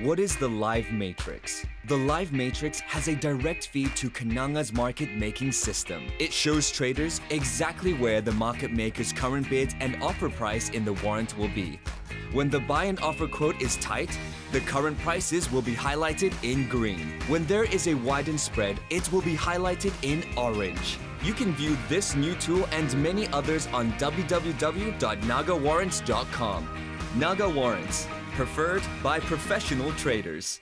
What is the Live Matrix? The Live Matrix has a direct feed to Kenanga's market making system. It shows traders exactly where the market maker's current bid and offer price in the warrant will be. When the buy and offer quote is tight, the current prices will be highlighted in green. When there is a widened spread, it will be highlighted in orange. You can view this new tool and many others on www.nagawarrants.com. Naga Warrants, preferred by professional traders.